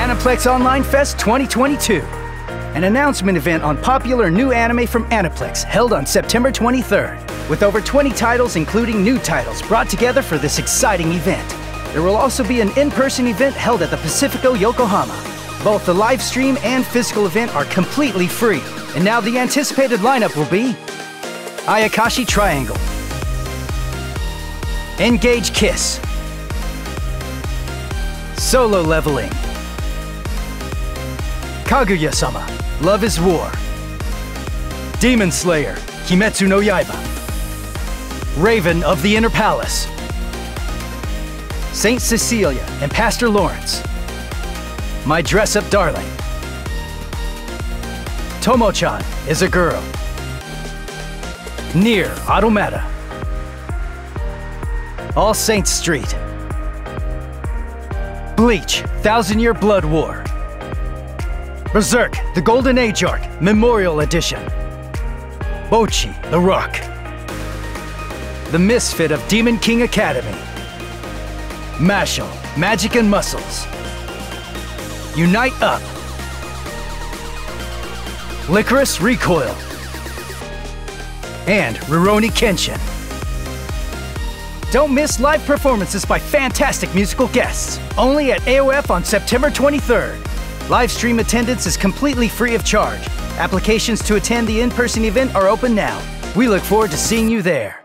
Aniplex Online Fest 2022. An announcement event on popular new anime from Aniplex held on September 23rd. With over 20 titles, including new titles, brought together for this exciting event. There will also be an in person event held at the Pacifico Yokohama. Both the live stream and physical event are completely free. And now the anticipated lineup will be Ayakashi Triangle, Engage Kiss, Solo Leveling, Kaguya sama, Love is War, Demon Slayer, Kimetsu no Yaiba, Raven of the Inner Palace, Saint Cecilia and Pastor Lawrence, My Dress Up Darling, Tomo-chan is a girl, NieR Automata, All Saints Street, Bleach, Thousand Year Blood War, Berserk, The Golden Age Arc, Memorial Edition, Bocchi, The Rock, The Misfit of Demon King Academy, Mashle, Magic and Muscles, Unite Up, Lycoris Recoil, and Rurouni Kenshin. Don't miss live performances by fantastic musical guests. Only at AOF on September 23rd. Live stream attendance is completely free of charge. Applications to attend the in person event are open now. We look forward to seeing you there.